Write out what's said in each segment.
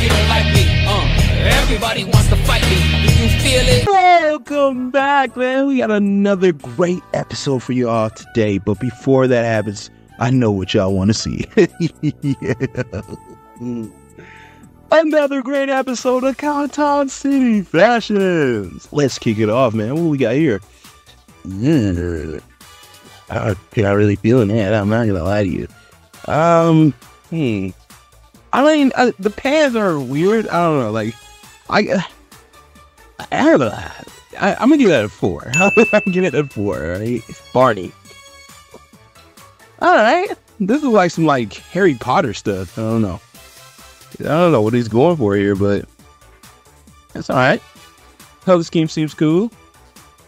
if you don't like me. Uh, everybody wants to fight me. Do you feel it? Welcome back, man. We got another great episode for you all today. But before that happens, I know what y'all want to see. yeah. Another great episode of Conton City Fashions. Let's kick it off, man. What we got here? Mm. I'm not really feeling that. I'm not gonna lie to you. Um, hmm. I mean, uh, the pants are weird. I don't know. Like, I, uh, I don't know. I, am gonna give that a four. I'm gonna give it a four. Right, Barney. All right, this is like some like Harry Potter stuff. I don't know. I don't know what he's going for here, but it's all right. Color scheme seems cool.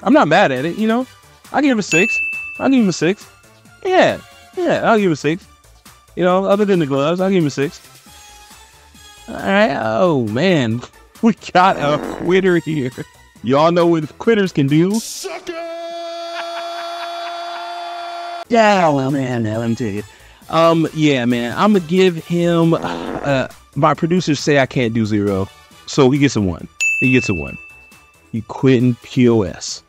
I'm not mad at it. You know, I give him a six. I'll give him a six. Yeah, yeah, I'll give him a six. You know, other than the gloves, I'll give him a six. All right. Oh man, we got a quitter here. Y'all know what quitters can do. Sucker! Yeah, well, man, let me tell you. Um, yeah, man, I'm gonna give him. Uh, my producers say I can't do zero, so he gets a one. He gets a one. You quitting POS.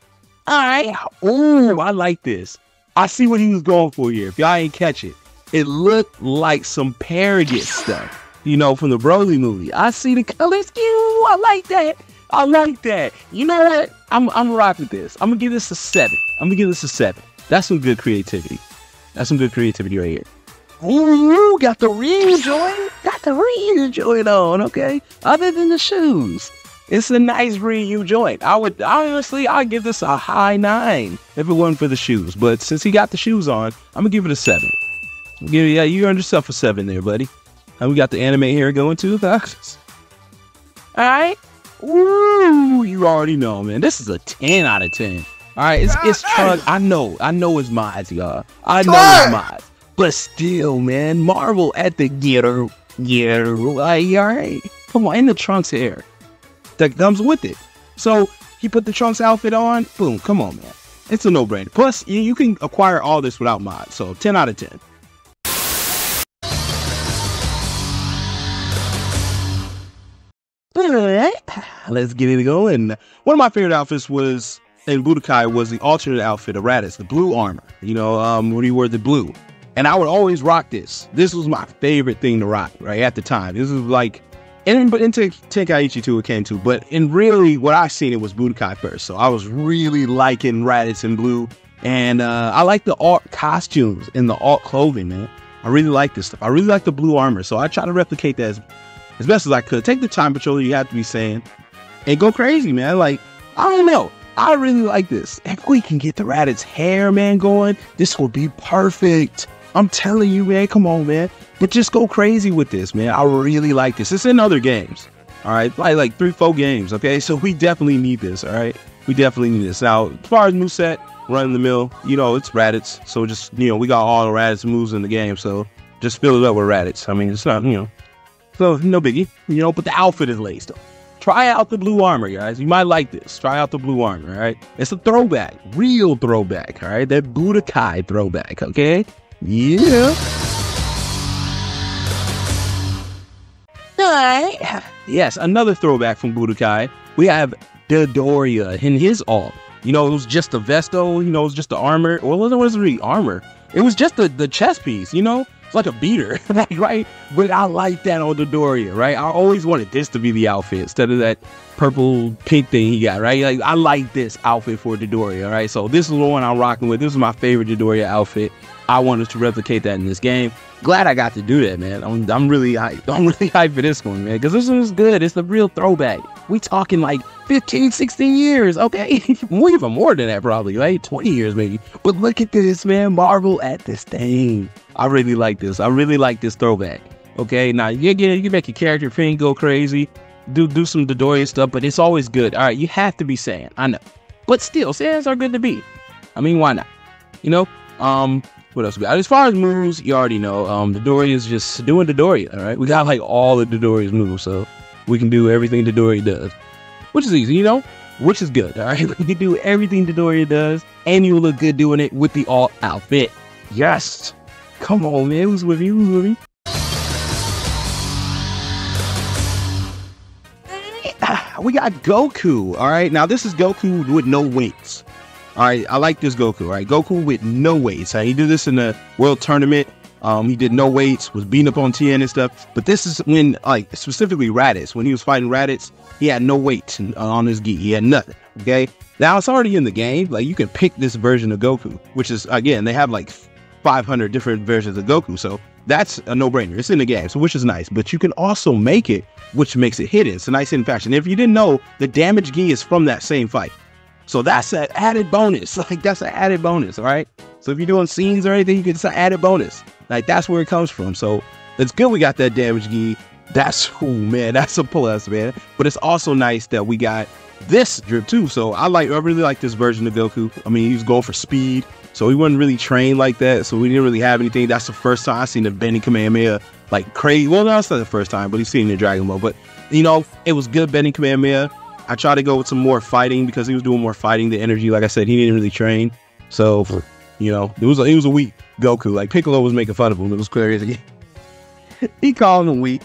All right. Ooh, I like this. I see what he was going for here. If y'all ain't catch it, it looked like some parody stuff, you know, from the Broly movie. I see the colors. You, I like that. I like that. You know what? I'm I'm rock with this. I'm gonna give this a seven. I'm gonna give this a seven. That's some good creativity. That's some good creativity right here. Ooh, got the real joint. Got the real joint on, okay? Other than the shoes. It's a nice real joint. I would honestly, I'd give this a high nine if it wasn't for the shoes. But since he got the shoes on, I'm gonna give it a seven. Yeah, you earned yourself a seven there, buddy. And we got the anime hair going too, Fox. All right. Ooh, you already know, man. This is a ten out of ten. All right, it's it's Trunk. I know, I know it's mods, y'all. I know it's mods, but still, man, Marvel at the getter, getter. Like, all right, come on, in the Trunks hair that comes with it. So he put the Trunks outfit on. Boom, come on, man. It's a no-brainer. Plus, you, you can acquire all this without mods. So 10 out of 10. Let's get it going. One of my favorite outfits was in Budokai was the alternate outfit of Raditz, the blue armor. You know, um, when he wore the blue. And I would always rock this. This was my favorite thing to rock, right, at the time. This was like and but into Tenkaichi 2 it came to, but in really what I seen it was Budokai first. So I was really liking Raditz in blue. And uh, I like the alt costumes and the alt clothing, man. I really like this stuff. I really like the blue armor. So I try to replicate that as, as best as I could. Take the time patrol you have to be Saiyan and go crazy, man. Like, I don't know. I really like this. If we can get the Raditz hair, man, going, this will be perfect. I'm telling you, man. Come on, man. But just go crazy with this, man. I really like this. It's in other games. All right. Like, like three, four games. Okay. So we definitely need this. All right. We definitely need this. Now, as far as moveset, run the mill, you know, it's Raditz. So just, you know, we got all the Raditz moves in the game. So just fill it up with Raditz. I mean, it's not, you know, so no biggie, you know, but the outfit is laced up. Try out the blue armor, guys. You might like this. Try out the blue armor, all right? It's a throwback, real throwback, all right? That Budokai throwback, okay? Yeah. Alright. Yes, another throwback from Budokai. We have Dodoria in his alt. You know, it was just a vesto, you know, it was just the armor. Well, it wasn't really armor. It was just the, the chest piece, you know? Like a beater, right? But I like that on Dodoria, right? I always wanted this to be the outfit instead of that purple pink thing he got, right? Like I like this outfit for Dodoria, right? So this is the one I'm rocking with. This is my favorite Dodoria outfit. I wanted to replicate that in this game. Glad I got to do that, man. I'm, I'm really hyped. I'm really hyped for this one, man, because this one is good. It's the real throwback. We talking like 15, 16 years, okay? even more than that, probably, right? 20 years, maybe. But look at this, man. Marvel at this thing. I really like this. I really like this throwback. Okay, now you get you make your character thing go crazy, do do some Dodoria stuff, but it's always good. All right, you have to be Saiyan. I know, but still, Saiyans are good to be. I mean, why not? You know, um, what else? As far as moves, you already know. Um, Dodoria is just doing Dodoria. All right, we got like all the Dodoria's moves, so we can do everything Dodoria does, which is easy, you know. Which is good. All right, we can do everything Dodoria does, and you look good doing it with the alt outfit. Yes. Come on, man. Who's with me? Who's with me? we got Goku. All right, now this is Goku with no weights. All right, I like this Goku. All right, Goku with no weights. Right? He did this in the World Tournament. Um, he did no weights, was beating up on Tien and stuff. But this is when, like, specifically Raditz, when he was fighting Raditz, he had no weight on his gi. He had nothing. Okay. Now it's already in the game. Like, you can pick this version of Goku, which is, again, they have like 500 different versions of Goku. So that's a no brainer. It's in the game, so which is nice. But you can also make it, which makes it hidden. It's a nice hidden fashion. If you didn't know, the damage gi is from that same fight. So that's an added bonus. Like that's an added bonus, all right? So if you're doing scenes or anything, you get an added bonus. Like that's where it comes from. So it's good we got that damage gi. That's cool, oh, man. That's a plus, man. But it's also nice that we got this drip too. So I like I really like this version of Goku. I mean, he's going for speed. So he wasn't really trained like that. So we didn't really have anything. That's the first time I seen the Benny Kamehameha like crazy. Well, that's not the first time, but he's seen in Dragon Ball. But you know, it was good Benny Kamehameha. I tried to go with some more fighting because he was doing more fighting. The energy, like I said, he didn't really train. So, you know, it was a, it was a weak Goku. Like Piccolo was making fun of him. It was crazy. he called him weak.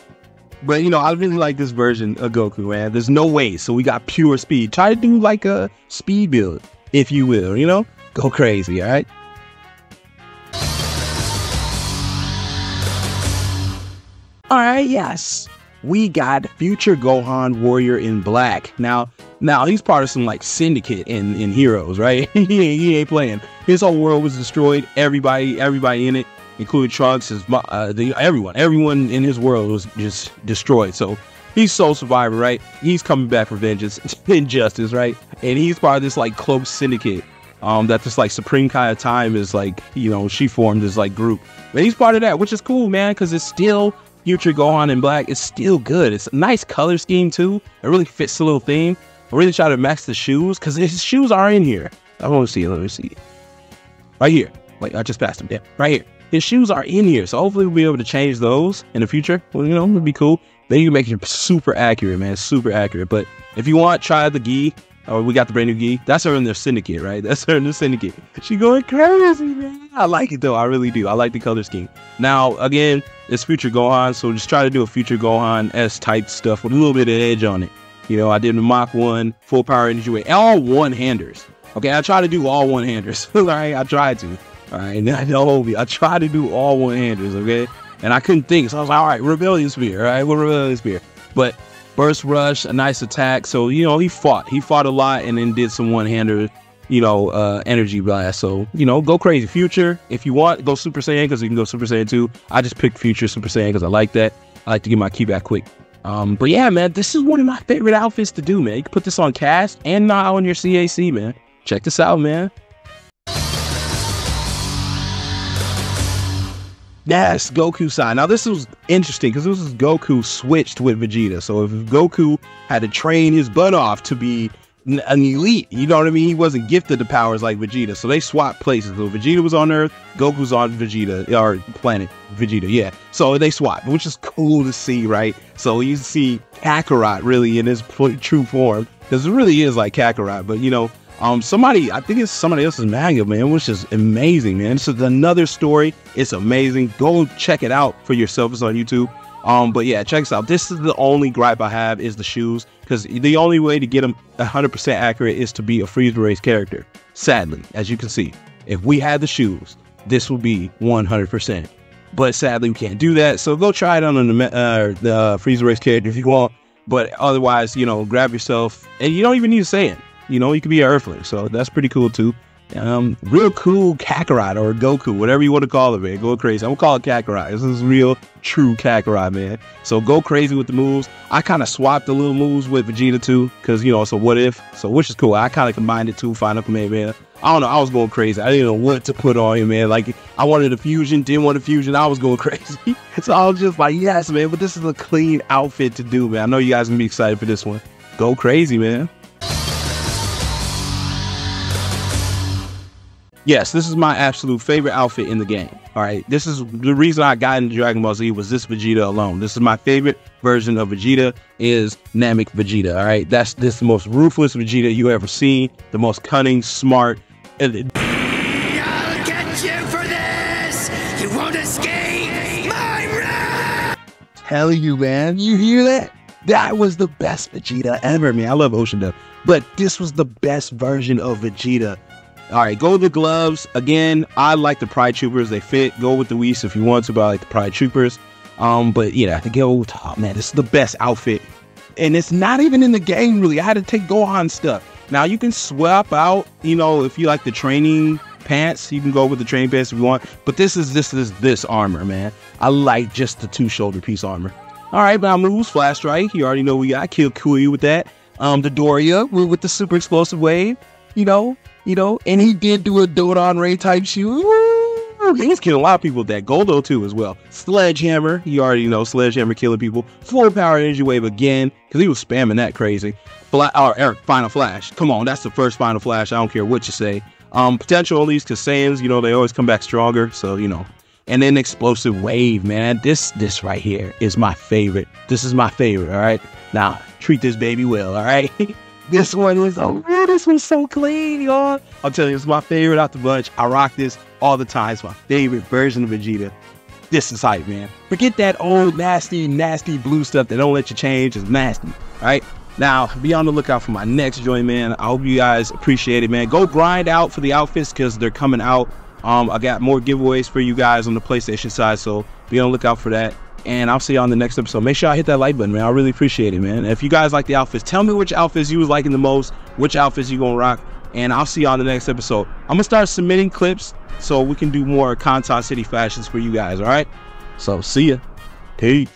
But you know, I really like this version of Goku, man. There's no way. So we got pure speed. Try to do like a speed build, if you will, you know? Go crazy, all right? All right, yes we got Future Gohan Warrior in Black. Now, now he's part of some like syndicate in in Heroes, right? he, ain't, he ain't playing. His whole world was destroyed. Everybody, everybody in it, including Trunks, his uh, the, everyone, everyone in his world was just destroyed. So he's Sole Survivor, right? He's coming back for vengeance, injustice, right? And he's part of this like close syndicate. Um, that this like Supreme Kai of Time is like, you know, she formed this like group. But he's part of that, which is cool, man, because it's still Future Gohan in black is still good. It's a nice color scheme too. It really fits the little theme. I really try to match the shoes because his shoes are in here. I want to see. Let me see. Right here. Wait, I just passed him. Yeah, right here. His shoes are in here, so hopefully we'll be able to change those in the future. Well, you know, it'd be cool. Then you can make it super accurate, man. Super accurate. But if you want, try the gi. Oh, we got the brand new gi. That's her in the syndicate, right? That's her in the syndicate. She going crazy, man. I like it though. I really do. I like the color scheme. Now, again, it's future Gohan, so just try to do a future Gohan S type stuff with a little bit of edge on it. You know, I did the Mach 1, full power energy weight, all one handers. Okay, I try to do all one handers. all right, I tried to. All right, hold me. I tried to do all one handers, okay? And I couldn't think, so I was like, all right, Rebellion Spear, all right, what Rebellion Spear? But burst rush, a nice attack. So, you know, he fought. He fought a lot and then did some one hander, you know, uh, energy blast. So, you know, go crazy. Future, if you want, go Super Saiyan because you can go Super Saiyan 2. I just picked Future Super Saiyan because I like that. I like to get my ki back quick. Um, but yeah, man, this is one of my favorite outfits to do, man. You can put this on cast and now on your CAC, man. Check this out, man. Yes, Goku side. Now this was interesting because this was Goku switched with Vegeta. So if Goku had to train his butt off to be an elite, you know what I mean? He wasn't gifted the powers like Vegeta. So they swapped places. So Vegeta was on Earth, Goku's on Vegeta or planet Vegeta. Yeah. So they swapped, which is cool to see, right? So you see Kakarot really in his true form because it really is like Kakarot, but you know um, somebody, I think it's somebody else's manga, man, which is amazing, man. This is another story. It's amazing. Go check it out for yourself. It's on YouTube. Um, but yeah, check this out. This is the only gripe I have is the shoes, because the only way to get them 100% accurate is to be a Frieza race character. Sadly, as you can see, if we had the shoes, this would be 100%. But sadly, we can't do that. So go try it on the, uh, the Frieza race character if you want. But otherwise, you know, grab yourself, and you don't even need to say it. You know, you could be an Earthling, so that's pretty cool too. Um, real cool Kakarot or Goku, whatever you want to call it, man. Go crazy. I'm gonna call it Kakarot. This is real, true Kakarot, man. So go crazy with the moves. I kind of swapped the little moves with Vegeta too, because you know, so what if? So which is cool. I kind of combined it too. Final Command, man. I don't know. I was going crazy. I didn't know what to put on him, man. Like I wanted a fusion, didn't want a fusion. I was going crazy. so I was just like, yes, man. But this is a clean outfit to do, man. I know you guys gonna be excited for this one. Go crazy, man. Yes, this is my absolute favorite outfit in the game. All right, this is the reason I got into Dragon Ball Z was this Vegeta alone. This is my favorite version of Vegeta is Namek Vegeta. All right, that's this most ruthless Vegeta you ever seen, the most cunning, smart. And I'll get you for this. You won't escape my wrath. Tell you, man, you hear that? That was the best Vegeta ever, man. I love Ocean Dub, but this was the best version of Vegeta. All right, go with the gloves. Again, I like the Pride Troopers. They fit. Go with the Whis if you want to, but I like the Pride Troopers. Um, but yeah, I think go with, oh man, this is the best outfit. And it's not even in the game, really. I had to take Gohan stuff. Now you can swap out, you know, if you like the training pants, you can go with the training pants if you want. But this is this is this armor, man. I like just the two shoulder piece armor. All right, but I'm gonna lose Flash Strike. You already know we got Kill Cui with that. Um, Dodoria with the super explosive wave. You know, you know, and he did do a Dodon Ray type shoe. He's killing a lot of people with that. Guldo too as well. Sledgehammer, you already know Sledgehammer killing people. Full power energy wave again, because he was spamming that crazy. Fla- or Eric, Final Flash. Come on, that's the first Final Flash. I don't care what you say. Um, potential at least because you know, they always come back stronger. So, you know. And then explosive wave, man. This this right here is my favorite. This is my favorite, all right? Now, treat this baby well, all right? this one was oh this one's so clean, y'all. I'm telling you, it's my favorite out the bunch. I rock this all the time. It's my favorite version of Vegeta. This is hype, man. Forget that old nasty, nasty blue stuff that don't let you change. It's nasty. All right. Now, be on the lookout for my next joint, man. I hope you guys appreciate it, man. Go grind out for the outfits because they're coming out. Um, I got more giveaways for you guys on the PlayStation side, so be on the lookout for that. And I'll see you on the next episode. Make sure I hit that like button, man. I really appreciate it, man. If you guys like the outfits, tell me which outfits you was liking the most, which outfits you gonna rock, and I'll see y'all on the next episode. I'm gonna start submitting clips so we can do more Conton City fashions for you guys, all right? So see ya. Peace.